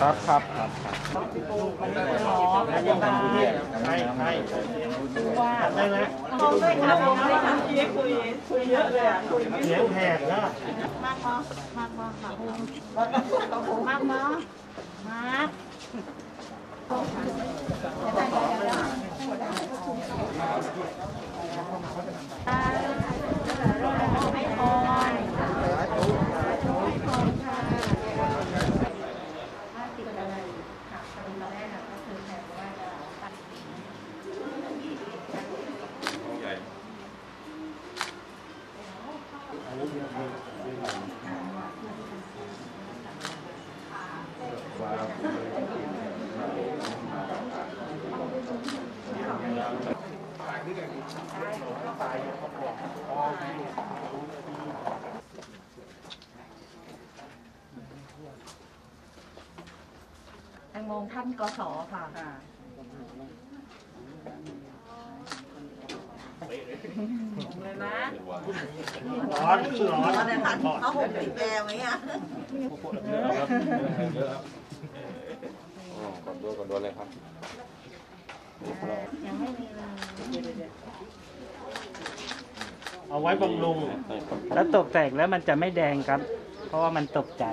ครับครับครับให้ให้ว่าได้ไหมมองด้วยค่ะมองด้วยค่ะคุยคุยคุยเยอะเลยอะคุยไม่เสียงแหบนะมากมอมากมอมากมอมากมอมากให้ แตงโมท่านกศค่ะเลยนะ ร้อนร้อนอะไรคะเขาห่มติดแอร์ไหมอะอ๋อกดด้วยกดด้วยเลยครับยังไม่มีเลยเอาไว้บำรุง แล้วตกแตกแล้วมันจะไม่แดงครับ เพราะว่ามันตกใจ